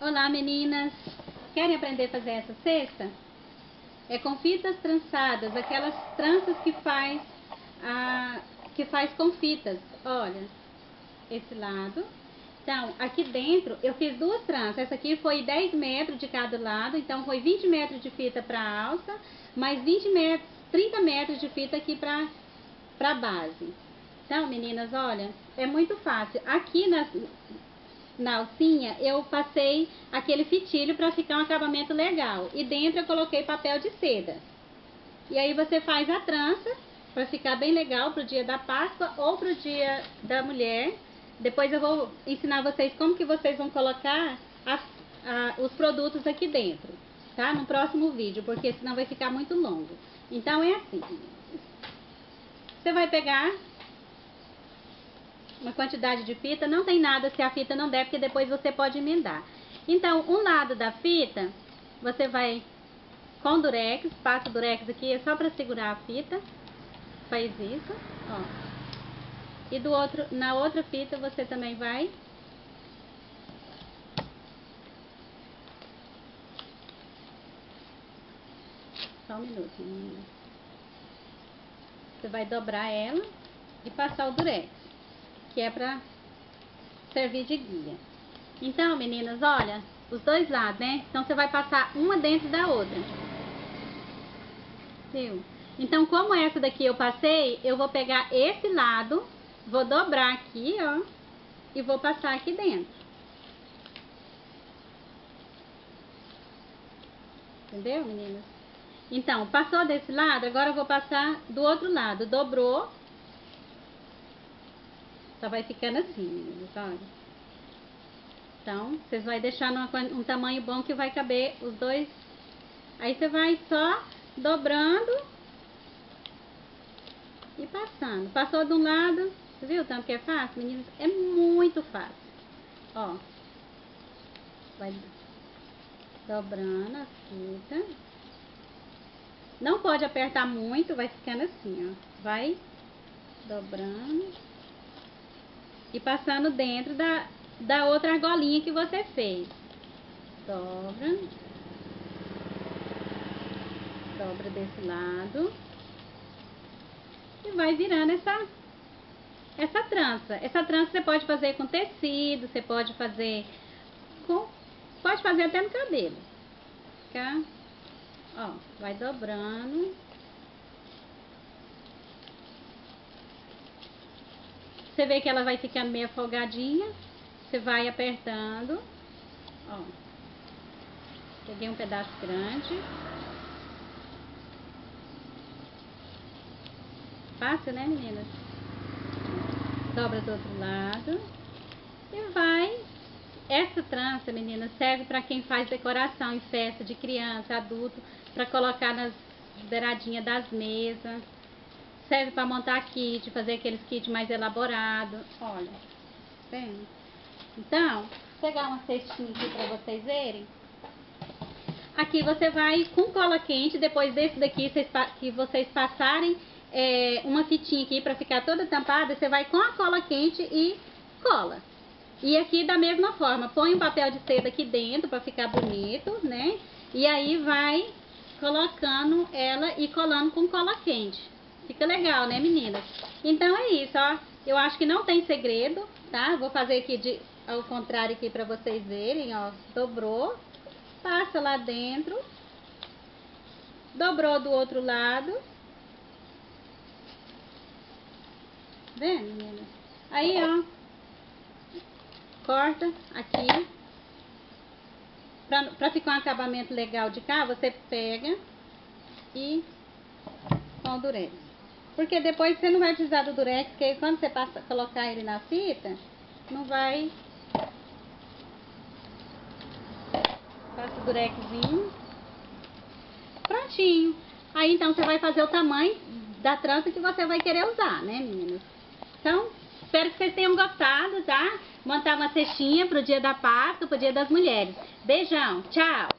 Olá meninas, querem aprender a fazer essa cesta? É com fitas trançadas, aquelas tranças que faz, a, que faz com fitas. Olha, esse lado. Então, aqui dentro eu fiz duas tranças. Essa aqui foi 10 metros de cada lado, então foi 20 metros de fita para alça, mais 20 metros, 30 metros de fita aqui para para base. Então, meninas, olha, é muito fácil. Aqui nas, na alcinha, eu passei aquele fitilho para ficar um acabamento legal. E dentro eu coloquei papel de seda. E aí você faz a trança para ficar bem legal pro dia da Páscoa ou pro dia da mulher. Depois eu vou ensinar vocês como que vocês vão colocar as, a, os produtos aqui dentro, tá? No próximo vídeo, porque senão vai ficar muito longo. Então é assim. Você vai pegar uma quantidade de fita, não tem nada se a fita não der, porque depois você pode emendar. Então, um lado da fita, você vai com durex, passa o durex aqui, é só para segurar a fita, faz isso, ó. E do outro, na outra fita você também vai Só um minuto, Você vai dobrar ela e passar o durex que é pra servir de guia. Então, meninas, olha, os dois lados, né? Então, você vai passar uma dentro da outra. Viu? Então, como essa daqui eu passei, eu vou pegar esse lado, vou dobrar aqui, ó, e vou passar aqui dentro. Entendeu, meninas? Então, passou desse lado, agora eu vou passar do outro lado. Dobrou, só vai ficando assim, meninas, olha. Então, vocês vão deixar numa, um tamanho bom que vai caber os dois. Aí você vai só dobrando e passando. Passou de um lado, viu tanto que é fácil, meninas? É muito fácil. Ó, vai dobrando a fita. Não pode apertar muito, vai ficando assim, ó. Vai dobrando e passando dentro da, da outra argolinha que você fez. Dobra. Dobra desse lado. E vai virando essa, essa trança. Essa trança você pode fazer com tecido, você pode fazer com... Pode fazer até no cabelo. Fica, ó, vai dobrando. Você vê que ela vai ficando meio folgadinha. Você vai apertando. Ó. Peguei um pedaço grande. Fácil, né, meninas? Dobra do outro lado. E vai. Essa trança, meninas, serve para quem faz decoração em festa de criança, adulto, para colocar nas beiradinhas das mesas. Serve para montar kit, fazer aqueles kits mais elaborados. Olha, vendo? Então, vou pegar uma cestinha aqui para vocês verem. Aqui você vai com cola quente, depois desse daqui vocês, que vocês passarem é, uma fitinha aqui para ficar toda tampada, você vai com a cola quente e cola. E aqui da mesma forma, põe um papel de seda aqui dentro para ficar bonito, né? E aí vai colocando ela e colando com cola quente. Fica legal, né, meninas? Então é isso, ó. Eu acho que não tem segredo, tá? Vou fazer aqui de, ao contrário aqui pra vocês verem, ó. Dobrou, passa lá dentro, dobrou do outro lado. Vendo, meninas? Aí, ó, corta aqui. Pra, pra ficar um acabamento legal de cá, você pega e com durex. Porque depois você não vai precisar do durex, porque quando você passa, colocar ele na fita, não vai... Passa o durexzinho. Prontinho. Aí então você vai fazer o tamanho da trança que você vai querer usar, né meninas? Então, espero que vocês tenham gostado, tá? Montar uma cestinha pro dia da Páscoa, pro dia das mulheres. Beijão, tchau!